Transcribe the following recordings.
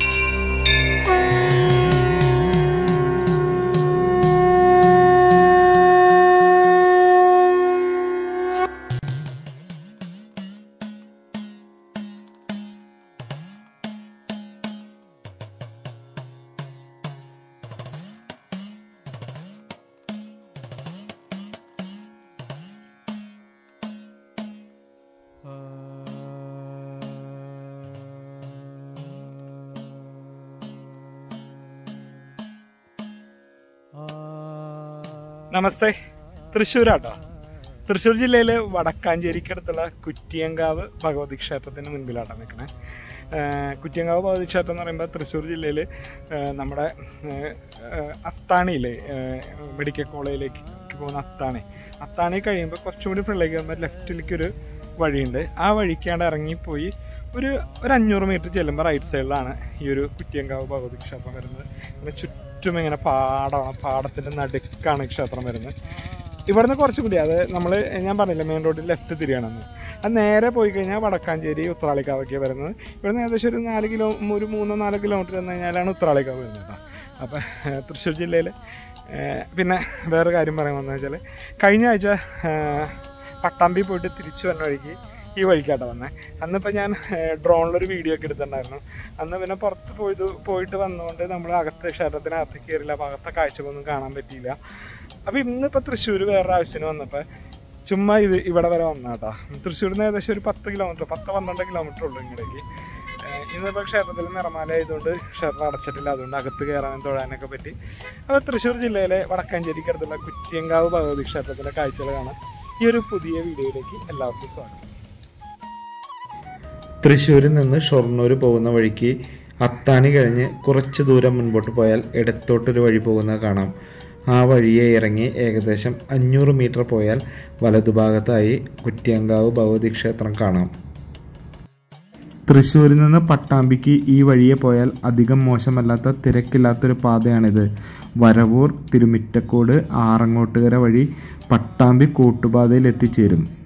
you നമസ്തേ. തൃശ്ശൂരാട്ടോ. തൃശ്ശൂർ ജില്ലയിലെ വടക്കാഞ്ചേരിക്കടുത്തുള്ള കുറ്റിയങ്കാവ് ഭഗവതി ക്ഷേത്രത്തിന് മുൻപിലാട്ടോ നിൽക്കണേ. കുറ്റിയങ്കാവ് ഭഗവതി ക്ഷേത്രം എന്ന് പറയുമ്പോൾ തൃശ്ശൂർ ജില്ലയിൽ നമ്മുടെ അത്താണിയിലെ മെഡിക്കൽ കോളേജിലേക്ക് പോകുന്ന അത്താണി. അത്താണി കഴിയുമ്പോൾ കുറച്ചുകൂടി ഫ്രണ്ടിലേക്ക് വരുമ്പോൾ ലെഫ്റ്റിലേക്ക് ഒരു വഴിയുണ്ട്. ആ വഴിക്കാണ്ട് ഇറങ്ങിപ്പോയി ഒരു ഒരു അഞ്ഞൂറ് മീറ്റർ ചെല്ലുമ്പോൾ റൈറ്റ് സൈഡിലാണ് ഈ ഒരു കുറ്റിയങ്കാവ് ഭഗവതി ക്ഷേത്രം വരുന്നത്. ചുറ്റും ഇങ്ങനെ പാടമാണ് പാടത്തിന്റെ നടുക്കാണ് ക്ഷേത്രം വരുന്നത്. ഇവിടുന്ന് കുറച്ചും കൂടി അത് നമ്മൾ ഞാൻ പറഞ്ഞില്ല മെയിൻ റോഡിൽ ലെഫ്റ്റ് തിരിയണമെന്ന് അത് നേരെ പോയി കഴിഞ്ഞാൽ വടക്കാഞ്ചേരി ഉത്രാളിക്കാവൊക്കെ വരുന്നത്. ഇവിടുന്ന് ഏകദേശം ഒരു നാല് കിലോ ഒരു മൂന്നോ നാലോ കിലോമീറ്റർ വന്നു കഴിഞ്ഞാലാണ് ഉത്രാളിക്കാവ് വരുന്നത് കേട്ടോ. അപ്പം തൃശ്ശൂർ ജില്ലയിൽ പിന്നെ വേറെ കാര്യം പറയാമെന്ന് വെച്ചാൽ കഴിഞ്ഞ ആഴ്ച പട്ടാമ്പി പോയിട്ട് തിരിച്ചു വന്ന വഴിക്ക് ഈ വഴിക്കാട്ടോ വന്നേ. അന്നിപ്പോൾ ഞാൻ ഡ്രോണിലൊരു വീഡിയോ ഒക്കെ എടുത്തിട്ടുണ്ടായിരുന്നു. അന്ന് പിന്നെ പുറത്ത് പോയത് പോയിട്ട് വന്നുകൊണ്ട് നമ്മൾ അകത്ത് ക്ഷേത്രത്തിനകത്ത് കയറില്ല അകത്തെ കാഴ്ചകളൊന്നും കാണാൻ പറ്റിയില്ല. അപ്പോൾ ഇന്നിപ്പോൾ തൃശ്ശൂർ വേറൊരു ആവശ്യത്തിന് വന്നപ്പോൾ ചുമ്മാ ഇത് ഇവിടെ വരെ വന്നാട്ടാ തൃശ്ശൂരിൽ നിന്ന് ഏകദേശം ഒരു പത്ത് കിലോമീറ്റർ പത്ത് പന്ത്രണ്ട് കിലോമീറ്റർ ഉള്ളൂ ഇങ്ങടേക്ക്. ഇന്നിപ്പോൾ ക്ഷേത്രത്തിൽ നിറമാല ആയതുകൊണ്ട് ക്ഷേത്രം അടച്ചിട്ടില്ല അതുകൊണ്ട് അകത്ത് കയറാനും തൊഴാനൊക്കെ പറ്റി. അപ്പോൾ തൃശ്ശൂർ ജില്ലയിലെ വടക്കാഞ്ചേരിക്കടുത്തുള്ള കുറ്റിയങ്കാവ് ഭഗവതി ക്ഷേത്രത്തിന്റെ കാഴ്ചകൾ കാണാം ഈ ഒരു പുതിയ വീഡിയോയിലേക്ക് എല്ലാവർക്കും സ്വാഗതം. തൃശ്ശൂരിൽ നിന്ന് ഷൊർണൂർ പോകുന്ന വഴിക്ക് അത്താണി കഴിഞ്ഞ് കുറച്ച് ദൂരം മുൻപോട്ട് പോയാൽ ഇടത്തോട്ടൊരു വഴി പോകുന്നത് കാണാം. ആ വഴിയെ ഇറങ്ങി ഏകദേശം അഞ്ഞൂറ് മീറ്റർ പോയാൽ വലതുഭാഗത്തായി കുറ്റിയങ്കാവ് ഭഗവതി ക്ഷേത്രം കാണാം. തൃശ്ശൂരിൽ നിന്ന് പട്ടാമ്പിക്ക് ഈ വഴിയെ പോയാൽ അധികം മോശമല്ലാത്ത തിരക്കില്ലാത്തൊരു പാതയാണിത്. വരവൂർ തിരുമിറ്റക്കോട് ആറങ്ങോട്ടുകര വഴി പട്ടാമ്പി കൂട്ടുപാതയിൽ എത്തിച്ചേരും.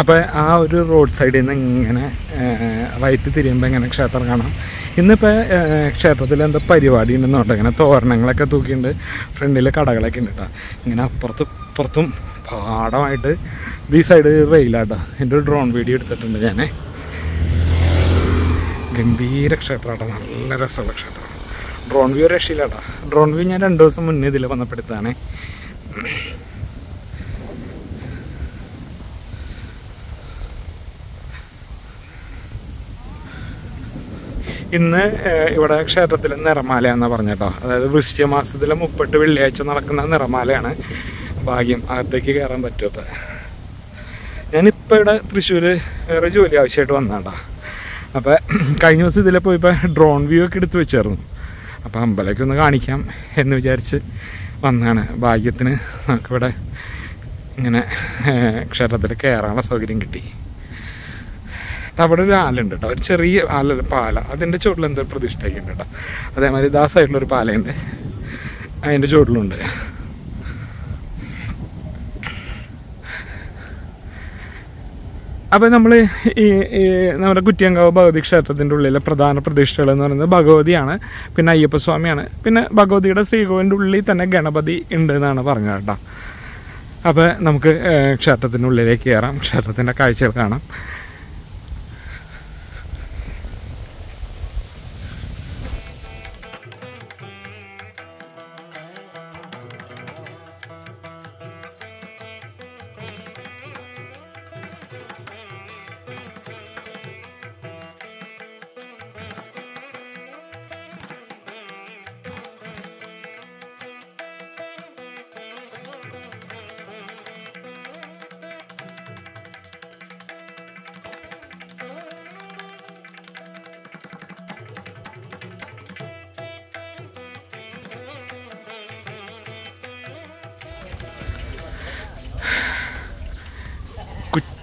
അപ്പോൾ ആ ഒരു റോഡ് സൈഡിൽ നിന്ന് ഇങ്ങനെ റൈറ്റ് തിരിയുമ്പോൾ ഇങ്ങനെ ക്ഷേത്രം കാണാം. ഇന്നിപ്പോൾ ക്ഷേത്രത്തിൽ എന്തോ പരിപാടി ഉണ്ടെന്ന് ഇങ്ങനെ തോരണങ്ങളൊക്കെ തൂക്കിയിട്ടുണ്ട് ഫ്രണ്ടിൽ കടകളൊക്കെ ഉണ്ട് കേട്ടോ ഇങ്ങനെ അപ്പുറത്തും ഇപ്പുറത്തും പാടമായിട്ട് ഈ സൈഡ് റെയിലാട്ടോ എന്റെ ഒരു ഡ്രോൺ വീഡിയോ എടുത്തിട്ടുണ്ട് ഞാൻ ഗംഭീര ക്ഷേത്രമാട്ടോ. നല്ല രസമുള്ള ക്ഷേത്രം. ഡ്രോൺ വ്യൂ രക്ഷയില്ലാട്ടോ. ഡ്രോൺ വ്യൂ ഞാൻ രണ്ട് ദിവസം മുന്നേ ഇതിൽ വന്നപ്പെടുത്താണ് ഇന്ന് ഇവിടെ ക്ഷേത്രത്തിൽ നിറമാല എന്ന് പറഞ്ഞിട്ടോ അതായത് വൃശ്ചിക മാസത്തിലെ മുപ്പെട്ട് വെള്ളിയാഴ്ച നടക്കുന്ന നിറമാലയാണ് ഭാഗ്യം അകത്തേക്ക് കയറാൻ പറ്റും അപ്പം. ഞാനിപ്പോൾ ഇവിടെ തൃശ്ശൂർ വേറെ ജോലി ആവശ്യമായിട്ട് വന്നാട്ടാ അപ്പോൾ കഴിഞ്ഞ ദിവസം ഇതിലെ പോയിപ്പോൾ ഡ്രോൺ വ്യൂ ഒക്കെ എടുത്ത് വെച്ചായിരുന്നു. അപ്പോൾ അമ്പലമൊക്കെ ഒന്ന് കാണിക്കാം എന്ന് വിചാരിച്ച് വന്നാണ് ഭാഗ്യത്തിന് നമുക്കിവിടെ ഇങ്ങനെ ക്ഷേത്രത്തിൽ കയറാനുള്ള സൗകര്യം കിട്ടി. അവിടെ ഒരു ആലുണ്ട് കേട്ടോ ഒരു ചെറിയ ആല പാല. അതിന്റെ ചുവട്ടിൽ എന്തോ പ്രതിഷ്ഠയൊക്കെ കേട്ടോ അതേമാതിരി ദാസായിട്ടുള്ളൊരു പാലയുണ്ട്. അതിന്റെ ചുവട്ടിലുണ്ട്. അപ്പോൾ നമ്മൾ ഈ നമ്മുടെ കുറ്റിയങ്കാവ് ഭഗവതി ക്ഷേത്രത്തിന്റെ ഉള്ളിലെ പ്രധാന പ്രതിഷ്ഠകൾ എന്ന് പറയുന്നത് ഭഗവതിയാണ് പിന്നെ അയ്യപ്പസ്വാമിയാണ് പിന്നെ ഭഗവതിയുടെ ശ്രീകോവിന്റെ ഉള്ളിൽ തന്നെ ഗണപതി ഉണ്ട് എന്നാണ് പറഞ്ഞത് കേട്ടോ അപ്പോൾ നമുക്ക് ക്ഷേത്രത്തിന്റെ ഉള്ളിലേക്ക് കയറാം. ക്ഷേത്രത്തിന്റെ കാഴ്ചകൾ കാണാം.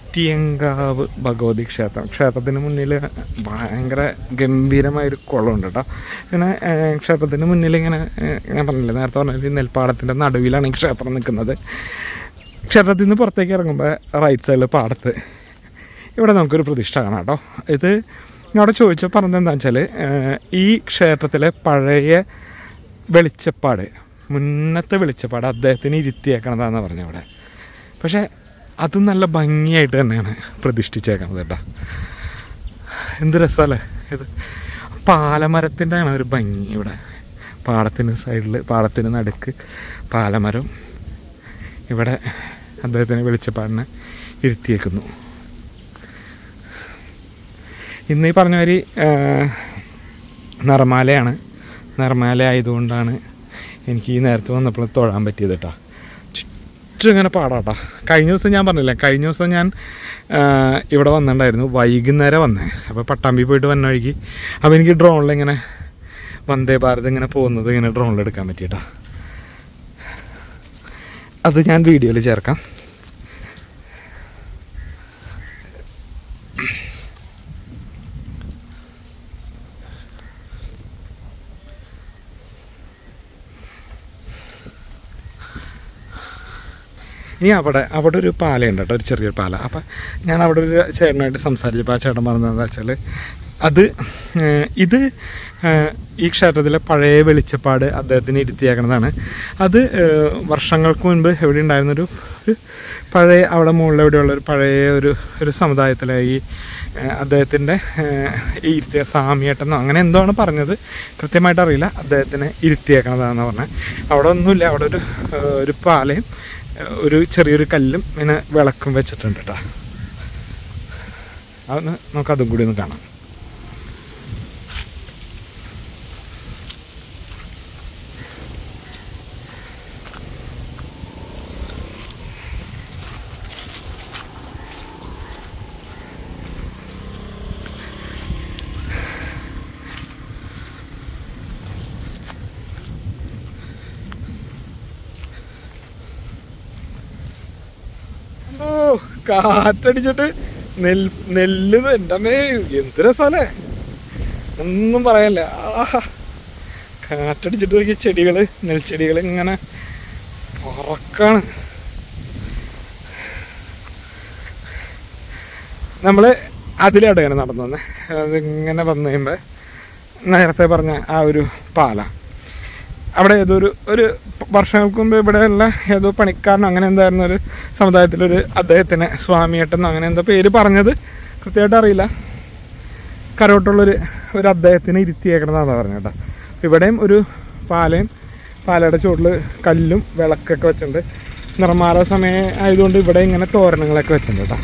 കുറ്റിയങ്കാവ് ഭഗവതി ക്ഷേത്രം. ക്ഷേത്രത്തിന് മുന്നിൽ ഭയങ്കര ഗംഭീരമായൊരു കുളമുണ്ട് കേട്ടോ ഇങ്ങനെ ക്ഷേത്രത്തിന് മുന്നിൽ ഇങ്ങനെ ഞാൻ പറഞ്ഞില്ലേ നേരത്തെ പറഞ്ഞ നെൽപ്പാടത്തിന്റെ നടുവിലാണ് ഈ ക്ഷേത്രം നിൽക്കുന്നത്. ക്ഷേത്രത്തിൽ നിന്ന് പുറത്തേക്ക് ഇറങ്ങുമ്പോൾ റൈറ്റ് സൈഡിൽ പാടത്ത് ഇവിടെ നമുക്കൊരു പ്രതിഷ്ഠ കാണാം കേട്ടോ ഇത് അവിടെ ചോദിച്ചാൽ പറഞ്ഞത് എന്താ വെച്ചാൽ ഈ ക്ഷേത്രത്തിലെ പഴയ വെളിച്ചപ്പാട് മുന്നത്തെ വെളിച്ചപ്പാട് അദ്ദേഹത്തിന് ഇരുത്തിയേക്കണതാണെന്ന് പറഞ്ഞു അവിടെ പക്ഷേ അത് നല്ല ഭംഗിയായിട്ട് തന്നെയാണ് പ്രതിഷ്ഠിച്ചേക്കുന്നത് കേട്ടോ. എന്ത് രസമല്ലേ ഇത് പാലമരത്തിന്റെ ആണ് ഒരു ഭംഗി ഇവിടെ. പാടത്തിന് സൈഡിൽ പാടത്തിന് നടുക്ക് പാലമരം ഇവിടെ അദ്ദേഹത്തിന് വെളിച്ചപ്പാടിനെ ഇരുത്തിയേക്കുന്നു. ഇന്ന് ഈ പറഞ്ഞ മാതിരി നിറമാലയാണ് നിറമാല ആയതുകൊണ്ടാണ് എനിക്ക് ഈ നേരത്തെ വന്നപ്പോൾ തൊഴാൻ പറ്റിയത് കേട്ടോ. ഇങ്ങനെ പാടാട്ടാ. കഴിഞ്ഞ ദിവസം ഞാൻ പറഞ്ഞില്ലേ കഴിഞ്ഞ ദിവസം ഞാൻ ഇവിടെ വന്നിട്ടുണ്ടായിരുന്നു വൈകുന്നേരം വന്നേ. അപ്പോൾ പട്ടാമ്പി പോയിട്ട് വന്ന വഴിക്ക്. അപ്പോൾ എനിക്ക് ഡ്രോണിൽ ഇങ്ങനെ വന്ദേ ഭാരത് ഇങ്ങനെ പോകുന്നത് ഇങ്ങനെ ഡ്രോണിൽ എടുക്കാൻ പറ്റിയിട്ടാ. അത് ഞാൻ വീഡിയോയിൽ ചേർക്കാം. ഇനി അവിടെ അവിടെ ഒരു പാലയുണ്ട് കേട്ടോ ഒരു ചെറിയൊരു പാല. അപ്പം ഞാൻ അവിടെ ഒരു ചേട്ടനായിട്ട് സംസാരിച്ചപ്പോൾ ആ ചേട്ടൻ പറഞ്ഞതെന്ന് വെച്ചാൽ അത് ഇത് ഈ ക്ഷേത്രത്തിലെ പഴയ വെളിച്ചപ്പാട് അദ്ദേഹത്തിന് ഇരുത്തിയേക്കുന്നതാണ് അത് വർഷങ്ങൾക്ക് മുൻപ് എവിടെ ഉണ്ടായിരുന്നൊരു ഒരു പഴയ അവിടെ മുകളിൽ എവിടെയുള്ള ഒരു പഴയ ഒരു ഒരു സമുദായത്തിലെ ഈ അദ്ദേഹത്തിന്റെ ഈ ഇരുത്തിയ സാമിയേട്ടെന്നോ അങ്ങനെ എന്തോ ആണ് പറഞ്ഞത്. കൃത്യമായിട്ട് അറിയില്ല. അദ്ദേഹത്തിന് ഇരുത്തിയേക്കണതാണെന്ന് പറഞ്ഞത് അവിടെ ഒന്നുമില്ല. അവിടെ ഒരു ഒരു പാലയും ഒരു ചെറിയൊരു കല്ലും ഇങ്ങനെ വിളക്കും വെച്ചിട്ടുണ്ട് കേട്ടോ അതൊന്ന് നമുക്ക് അതും കൂടി ഒന്ന് കാണാം. കാറ്റടിച്ചിട്ട് നെൽ നെല്ല് എന്റെ എന്ത് രസാലേ ഒന്നും പറയല്ല ആഹാ. കാറ്റടിച്ചിട്ട് നോക്കിയ ചെടികൾ നെൽച്ചെടികൾ ഇങ്ങനെ പറക്കാണ്. നമ്മൾ ഇങ്ങനെ നടന്നു വന്നേ അതിങ്ങനെ വന്നു നേരത്തെ പറഞ്ഞ ആ ഒരു പാല. അവിടെ ഏതോ ഒരു ഒരു വർഷങ്ങൾക്ക് മുമ്പ് ഇവിടെയുള്ള ഏതോ പണിക്കാരനോ അങ്ങനെ എന്തായിരുന്നു ഒരു സമുദായത്തിലൊരു അദ്ദേഹത്തിന് സ്വാമിയേട്ടെന്നോ അങ്ങനെ എന്തോ പേര് പറഞ്ഞത്. കൃത്യമായിട്ട് അറിയില്ല. കരോട്ടുള്ളൊരു ഒരു അദ്ദേഹത്തിന് ഇരുത്തിയേക്കണതാണ് പറഞ്ഞു കേട്ടോ. ഇവിടെയും ഒരു പാലയും പാലയുടെ ചുവട്ടിൽ കല്ലും വിളക്കൊക്കെ വെച്ചിട്ടുണ്ട്. നിർമ്മാണ സമയം ആയതുകൊണ്ട് ഇവിടെ ഇങ്ങനെ തോരണങ്ങളൊക്കെ വെച്ചിട്ടുണ്ട് കേട്ടോ.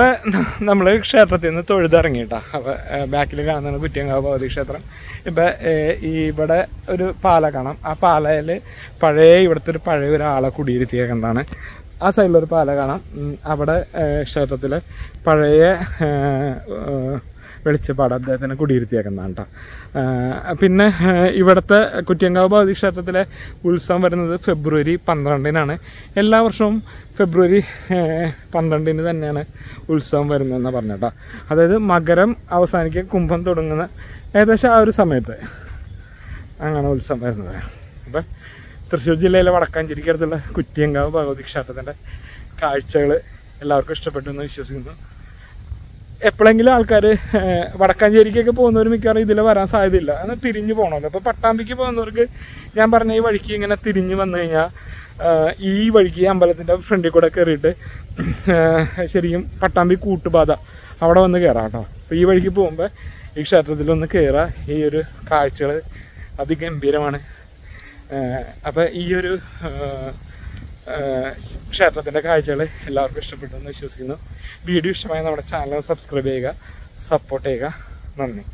അപ്പൊ നമ്മൾ ക്ഷേത്രത്തിൽ നിന്ന് തൊഴുതിറങ്ങി കേട്ടോ അപ്പൊ ബാക്കിൽ കാണുന്നതാണ് കുറ്റിയങ്കാവ് ഭഗവതി ക്ഷേത്രം ഇപ്പൊ ഈ ഇവിടെ ഒരു പാല കാണാം. ആ പാലയിൽ പഴയ ഇവിടുത്തെ ഒരു പഴയ ഒരാളെ കുടിയിരുത്തിയേക്കുന്നതാണ് ആ സൈഡിലൊരു പാല കാണാം. അവിടെ ക്ഷേത്രത്തിലെ പഴയ വെളിച്ചപ്പാട് അദ്ദേഹത്തിനെ കുടിയിരുത്തിയേക്കുന്നതാണ് കേട്ടോ പിന്നെ ഇവിടുത്തെ കുറ്റിയങ്കാവ് ഭഗവതി ക്ഷേത്രത്തിലെ ഉത്സവം വരുന്നത് ഫെബ്രുവരി പന്ത്രണ്ടിനാണ്. എല്ലാ വർഷവും ഫെബ്രുവരി പന്ത്രണ്ടിന് തന്നെയാണ് ഉത്സവം വരുന്നതെന്ന് പറഞ്ഞേട്ടാ അതായത് മകരം അവസാനിക്കുക കുംഭം തുടങ്ങുന്ന ഏകദേശം ആ ഒരു സമയത്ത് അങ്ങനെ ഉത്സവം വരുന്നത്. അപ്പം തൃശ്ശൂർ ജില്ലയിലെ വടക്കാഞ്ചേരിക്കടുത്തുള്ള കുറ്റിയങ്കാവ് ഭഗവതി ക്ഷേത്രത്തിന്റെ കാഴ്ചകൾ എല്ലാവർക്കും ഇഷ്ടപ്പെട്ടു എന്ന് വിശ്വസിക്കുന്നു. എപ്പോഴെങ്കിലും ആൾക്കാർ വടക്കാഞ്ചേരിക്കൊക്കെ പോകുന്നവർ മിക്കവാറും ഇതിൽ വരാൻ സാധ്യതയില്ല. എന്നാൽ തിരിഞ്ഞു പോകണമല്ലോ അപ്പോൾ പട്ടാമ്പിക്ക് പോകുന്നവർക്ക് ഞാൻ പറഞ്ഞ ഈ വഴിക്ക് ഇങ്ങനെ തിരിഞ്ഞു വന്നു കഴിഞ്ഞാൽ ഈ വഴിക്ക് അമ്പലത്തിന്റെ ഫ്രണ്ടിൽ കൂടെ കയറിയിട്ട് ശരിക്കും പട്ടാമ്പി കൂട്ടുപാത അവിടെ വന്ന് കയറാം കേട്ടോ. അപ്പോൾ ഈ വഴിക്ക് പോകുമ്പോൾ ഈ ക്ഷേത്രത്തിലൊന്ന് കയറുക ഈ ഒരു കാഴ്ചകൾ അതിഗംഭീരമാണ്. അപ്പോൾ ഈ ഒരു ക്ഷേത്രത്തിന്റെ കാഴ്ചകൾ എല്ലാവർക്കും ഇഷ്ടപ്പെട്ടു എന്ന് വിശ്വസിക്കുന്നു. വീഡിയോ ഇഷ്ടമായ നമ്മുടെ ചാനൽ സബ്സ്ക്രൈബ് ചെയ്യുക സപ്പോർട്ട് ചെയ്യുക. നന്ദി.